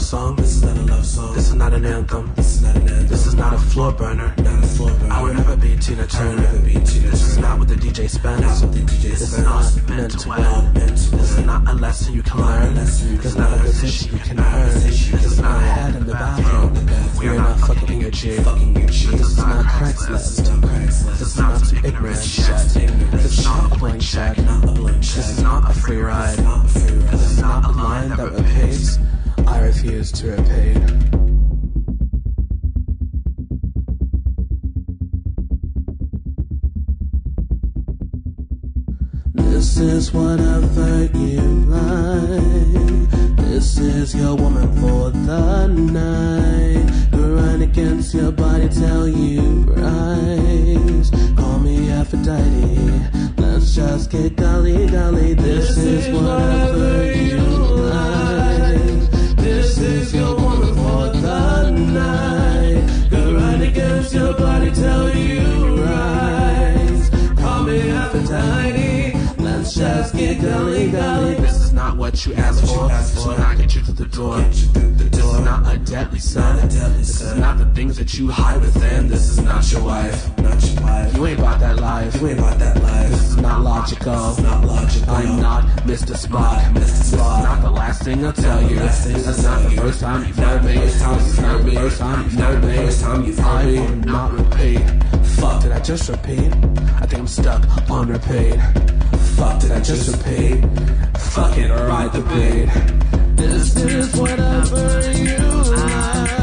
song. This is not a love song. This is not an anthem. This is not an anthem. This is not a floor burner. Not a floor burner. I would never be Tina Turner. never be Tina This is not what the DJ spends. Not what the DJ spends. This is not meant to win. This is not a lesson you can learn. This is not a position you can earn. This is not a head in the bathroom. We are not fucking your G. This is not Craigslist. This is not some ignorant shit. This is not a blank check. This is not a free ride. This is not a line that repeats. I refuse to repay. This is whatever you like. This is your woman for the night. Run against your body, tell you rise. Call me Aphrodite. Let's just get gully gully. This, is whatever you just get gully gully. This is not what you asked for. This will not get you through the door. This is not a deadly son. This is not the things that you hide within. This is not your wife. Not your wife. You ain't about that life. You ain't about that life. This is not logical. not logical. I'm not Mr. Spock. Mr. This is not the last thing I'll tell you. This is not the first time you've heard me. This is not the first time you've heard me. First time you've heard me. I will not repeat. Fuck, did I just repeat? I think I'm stuck on repeat. Fuck, did I just repeat? Fuck it, ride the beat. This is whatever you like.